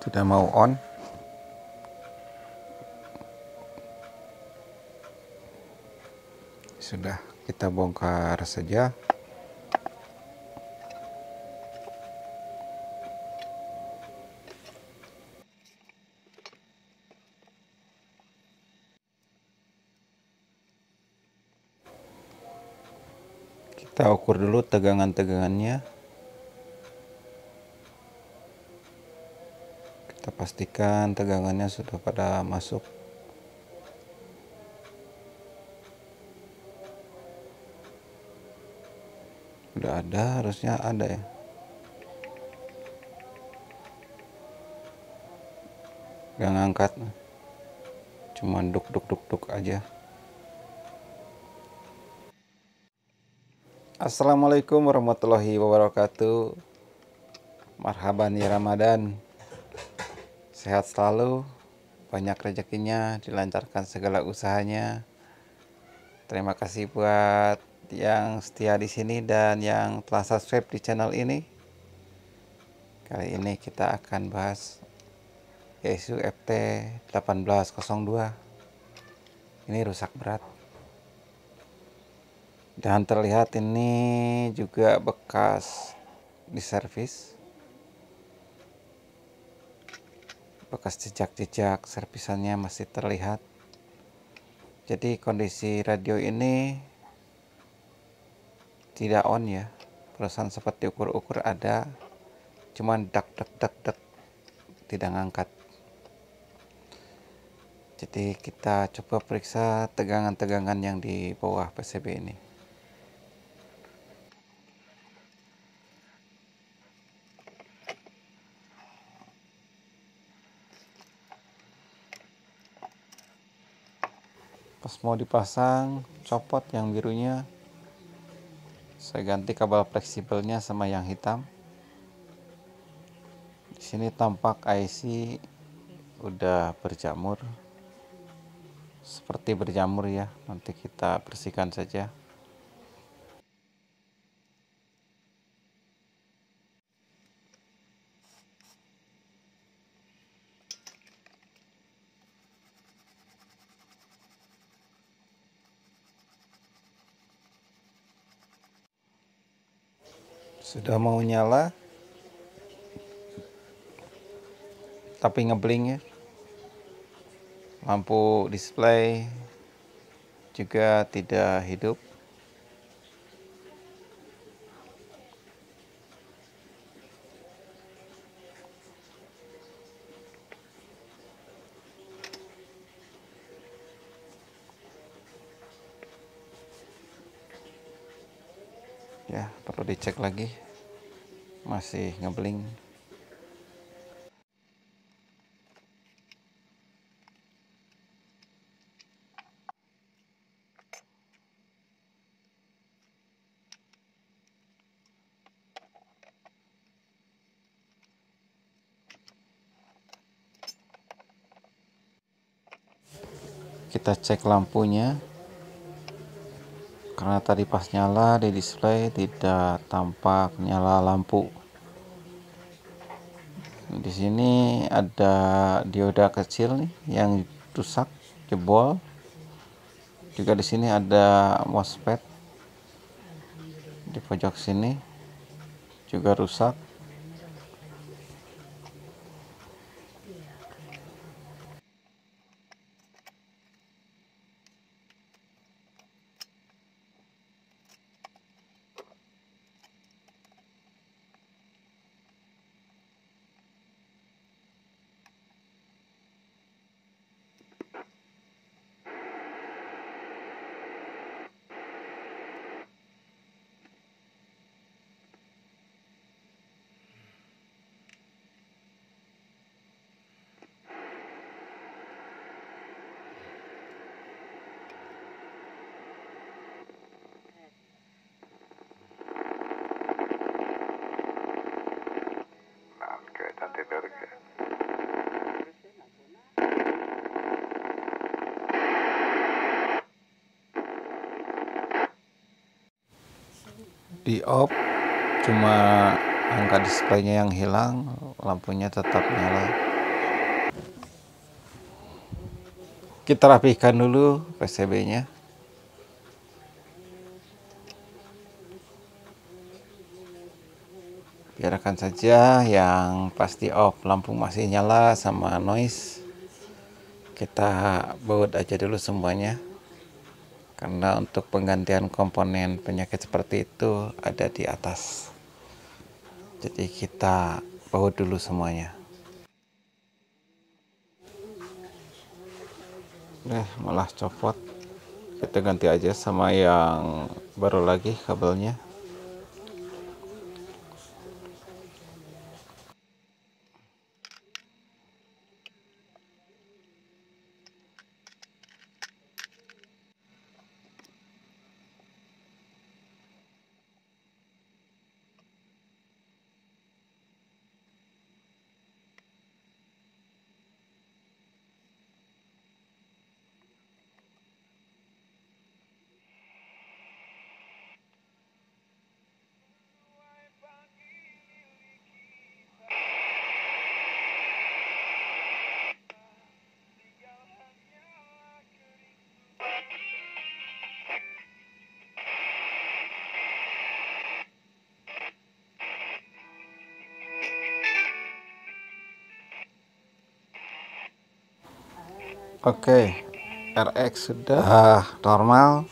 sudah mau on? Sudah kita bongkar saja. Kita ukur dulu tegangan-tegangannya pastikan tegangannya sudah pada masuk. Udah ada harusnya ada ya. Gak ngangkat. Cuman duk duk duk duk aja. Assalamualaikum warahmatullahi wabarakatuh. Marhaban ya Ramadan Sehat selalu Banyak rezekinya Dilancarkan segala usahanya. Terima kasih buat yang setia di sini dan yang telah subscribe di channel ini. Kali ini kita akan bahas Yesu FT 1802 Ini rusak berat. Dan terlihat ini juga bekas diservis bekas jejak-jejak servisannya masih terlihat. Jadi kondisi radio ini tidak on ya. Perusahaan seperti ukur-ukur ada cuman dak dak dak dak tidak ngangkat. Jadi kita coba periksa tegangan-tegangan yang di bawah PCB ini pas mau dipasang copot yang birunya. Saya ganti kabel fleksibelnya sama yang hitam. Di sini tampak IC udah berjamur. Seperti berjamur ya nanti kita bersihkan saja sudah mau nyala tapi ngebling ya. Lampu display juga tidak hidup ya perlu dicek lagi. Masih ngebling kita cek lampunya karena tadi pas nyala di display tidak tampak nyala lampu. Di sini ada dioda kecil nih yang rusak jebol. Juga di sini ada MOSFET di pojok sini juga rusak di off cuma angka displaynya yang hilang lampunya tetap nyala. Kita rapihkan dulu PCB nya biarkan saja yang pasti off lampu masih nyala sama noise. Kita baut aja dulu semuanya karena untuk penggantian komponen penyakit seperti itu ada di atas. Jadi kita baut dulu semuanya. Eh malah copot. Kita ganti aja sama yang baru lagi kabelnya Oke, RX sudah normal.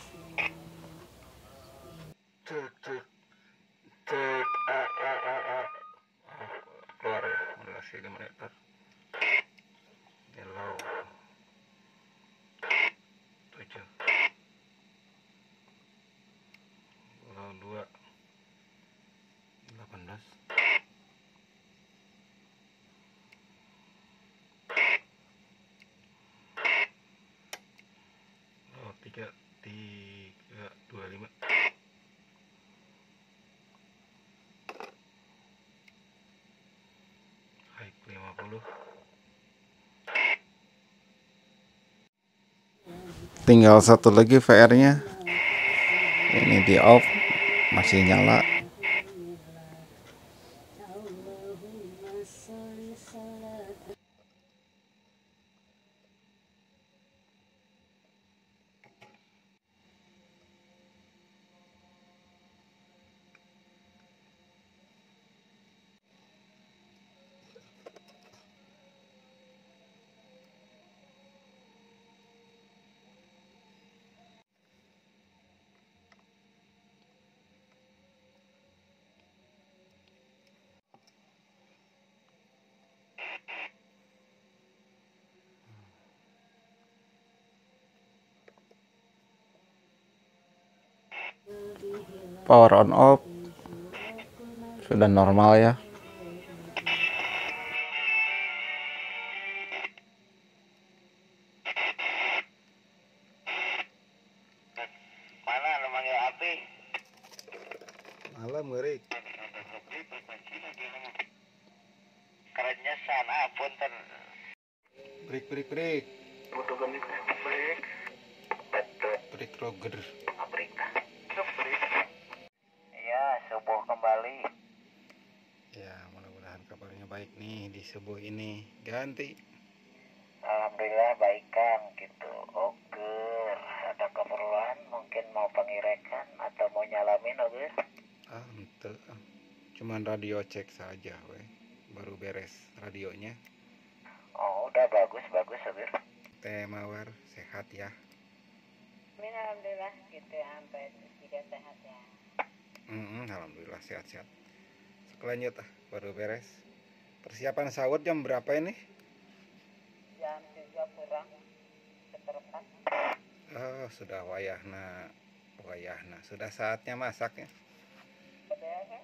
Tinggal satu lagi VR nya ini di off masih nyala power on off. Sudah normal ya. Malam ngeri kerennya sana punten. Break break break butuh ganti break betul. Break roger. Break baik nih di subuh ini. Ganti. Alhamdulillah baikan gitu. Oke ada keperluan mungkin mau pengirekan atau mau nyalamin oke ah ente. Cuman radio cek saja weh. Baru beres radionya. Oh udah bagus bagus oke teh mawar sehat ya. Amin alhamdulillah gitu ya sampai juga sehat ya. Mm, alhamdulillah sehat-sehat. Lanjut ah baru beres persiapan sahur jam berapa ini? Jam tiga kurang. Seperempat. oh sudah wayahna wayahna. Sudah saatnya masak ya? Ya